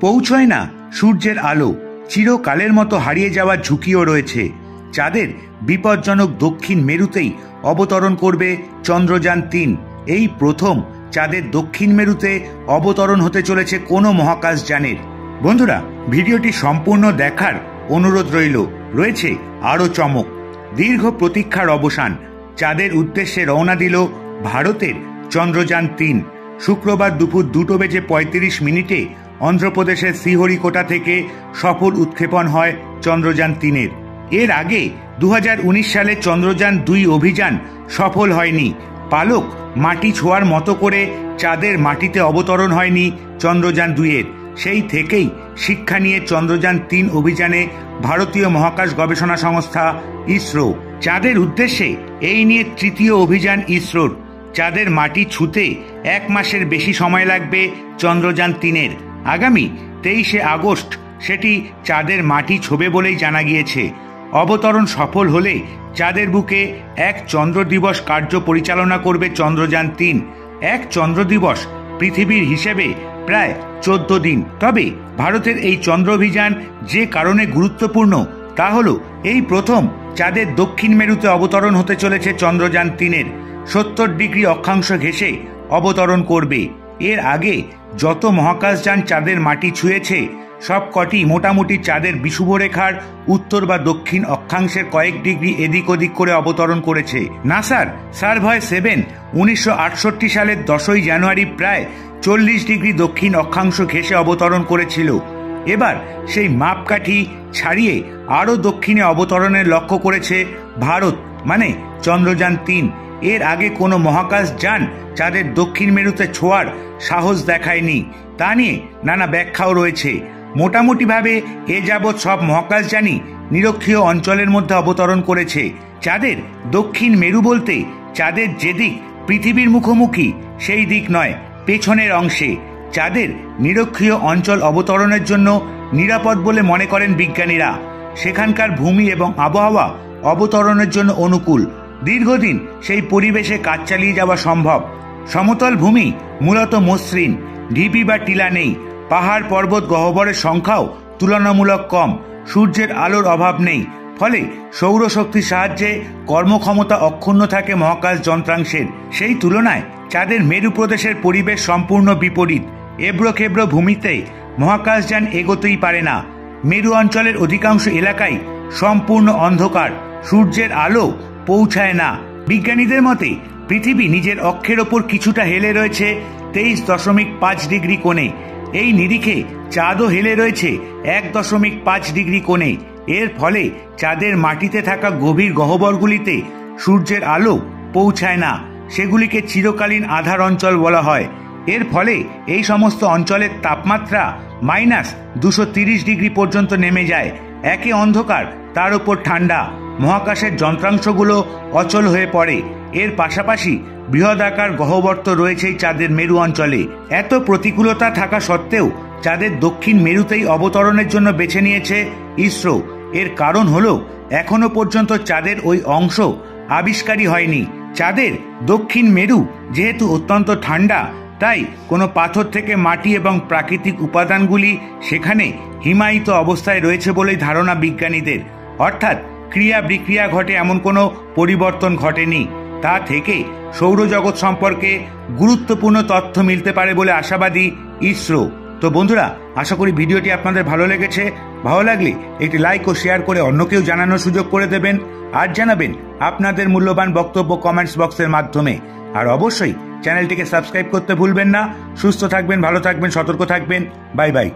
পৌঁছয় না সূর্যের আলো, চিরকালের মতো হারিয়ে যাওয়ার ঝুঁকিও রয়েছে। চাঁদের বিপজ্জনক দক্ষিণ মেরুতেই অবতরণ করবে চন্দ্রযান তিন। এই প্রথম চাঁদের দক্ষিণ মেরুতে অবতরণ হতে চলেছে কোনো মহাকাশ যানের। বন্ধুরা, ভিডিওটি সম্পূর্ণ দেখার অনুরোধ রইল। রয়েছে আরও চমক। দীর্ঘ প্রতীক্ষার অবসান চাঁদের উদ্দেশ্যে রওনা দিল ভারতের চন্দ্রযান তিন। শুক্রবার দুপুর দুটো বেজে পঁয়ত্রিশ মিনিটে অন্ধ্রপ্রদেশের শ্রীহরিকোটা থেকে সফল উৎক্ষেপণ হয় চন্দ্রযান তিনের। এর আগে দু হাজার উনিশ সালে চন্দ্রযান দুই অভিযান সফল হয়নি। পালক মাটি ছোঁয়ার মতো করে চাঁদের মাটিতে অবতরণ হয়নি চন্দ্রযান দুইয়ের। সেই থেকেই শিক্ষা নিয়ে চন্দ্রযান তিন অভিযানে ভারতীয় মহাকাশ গবেষণা সংস্থা ইসরো। চাঁদের উদ্দেশ্যে এই নিয়ে তৃতীয় অভিযান ইসরোর। চাঁদের মাটি ছুতে এক মাসের বেশি সময় লাগবে চন্দ্রযান তিনের। আগামী তেইশে আগস্ট সেটি চাঁদের মাটি ছোবে বলেই জানা গিয়েছে। অবতরণ সফল হলে চাঁদের বুকে এক চন্দ্র দিবস কার্য পরিচালনা করবে চন্দ্রযান তিন। এক চন্দ্র দিবস পৃথিবীর হিসেবে প্রায় চোদ্দ দিন। তবে ভারতের এই চন্দ্র অভিযান যে কারণে গুরুত্বপূর্ণ, তা হল এই প্রথম চাঁদের দক্ষিণ মেরুতে অবতরণ হতে চলেছে চন্দ্রযান তিনের। সত্তর ডিগ্রি অক্ষাংশ ঘেঁষে অবতরণ করবে। এর আগে যত মহাকাশযান চাঁদের মাটি ছুঁয়েছে, সব কটি মোটামুটি চাঁদের বিষুবরেখার উত্তর বা দক্ষিণ অক্ষাংশের কয়েক ডিগ্রি এদিক ওদিক করে অবতরণ করেছে। নাসার সার্ভয় সেভেন উনিশশো আটষট্টি সালের দশই জানুয়ারি প্রায় চল্লিশ ডিগ্রি দক্ষিণ অক্ষাংশ ঘেঁষে অবতরণ করেছিল। এবার সেই মাপকাঠি ছাড়িয়ে আরও দক্ষিণে অবতরণের লক্ষ্য করেছে ভারত। মানে চন্দ্রযান তিন। এর আগে কোনো মহাকাশ যান চাঁদের দক্ষিণ মেরুতে ছোঁয়ার সাহস দেখায়নি। তা নিয়ে নানা ব্যাখ্যাও রয়েছে। মোটামুটিভাবে এ যাবৎ সব মহাকাশযানই নিরক্ষীয় অঞ্চলের মধ্যে অবতরণ করেছে। চাঁদের দক্ষিণ মেরু বলতে চাঁদের যেদিক পৃথিবীর মুখোমুখি, সেই দিক নয়, পেছনের অংশে। চাঁদের নিরক্ষীয় অঞ্চল অবতরণের জন্য নিরাপদ বলে মনে করেন বিজ্ঞানীরা। সেখানকার ভূমি এবং আবহাওয়া অবতরণের জন্য অনুকূল। দীর্ঘদিন সেই পরিবেশে কাজ চালিয়ে যাওয়া সম্ভব। সমতল ভূমি মূলত মসৃণ। ঢিপি বা টিলা নেই। পাহাড়, পর্বত, গহ্বরের সংখ্যাও তুলনামূলক কম। সূর্যের আলোর অভাব নেই। ফলে সৌরশক্তির সাহায্যে কর্মক্ষমতা অক্ষুণ্ণ থাকে মহাকাশ যন্ত্রাংশের। সেই তুলনায় চাঁদের মেরু প্রদেশের পরিবেশ সম্পূর্ণ বিপরীত। এবড়ো খেবড়ো ভূমিতে মহাকাশযান এগোতেই পারে না। মেরু অঞ্চলের অধিকাংশ এলাকায় সম্পূর্ণ অন্ধকার। সূর্যের আলো পৌঁছায় না। বিজ্ঞানীদের মতে, পৃথিবী নিজের অক্ষের ওপর কিছুটা হেলে রয়েছে তেইশ দশমিক পাঁচ ডিগ্রি কোণে। এই নিরিখে চাঁদও হেলে রয়েছে এক দশমিক পাঁচ ডিগ্রি কোণে। এর ফলে চাঁদের মাটিতে থাকা গভীর গহ্বরগুলিতে সূর্যের আলো পৌঁছায় না। সেগুলিকে চিরকালীন আধার অঞ্চল বলা হয়। এর ফলে এই সমস্ত অঞ্চলের তাপমাত্রা মাইনাস দুশো ডিগ্রি পর্যন্ত নেমে যায়। একে অন্ধকার, তার উপর ঠান্ডা। মহাকাশের যন্ত্রাংশগুলো অচল হয়ে পড়ে। এর পাশাপাশি বৃহদাকার গহ্বর্ত রয়েছেই চাঁদের মেরু অঞ্চলে। এত প্রতিকূলতা থাকা সত্ত্বেও চাঁদের দক্ষিণ মেরুতেই অবতরণের জন্য বেছে নিয়েছে ইসরো। এর কারণ হলো, এখনও পর্যন্ত চাঁদের ওই অংশ আবিষ্কারই হয়নি। চাঁদের দক্ষিণ মেরু যেহেতু অত্যন্ত ঠান্ডা, তাই কোনো পাথর থেকে মাটি এবং প্রাকৃতিক উপাদানগুলি সেখানে হিমায়িত অবস্থায় রয়েছে বলেই ধারণা বিজ্ঞানীদের। অর্থাৎ ক্রিয়া বিক্রিয়া ঘটে এমন কোনো পরিবর্তন ঘটেনি। তা থেকে সৌরজগৎ সম্পর্কে গুরুত্বপূর্ণ তথ্য মিলতে পারে বলে আশাবাদী ইসরো। তো বন্ধুরা, আশা করি ভিডিওটি আপনাদের ভালো লেগেছে। ভালো লাগলে একটি লাইক ও শেয়ার করে অন্যকেও জানানোর সুযোগ করে দেবেন। আর জানাবেন আপনাদের মূল্যবান বক্তব্য কমেন্টস বক্সের মাধ্যমে। আর অবশ্যই চ্যানেলটিকে সাবস্ক্রাইব করতে ভুলবেন না। সুস্থ থাকবেন, ভালো থাকবেন, সতর্ক থাকবেন। Bye bye.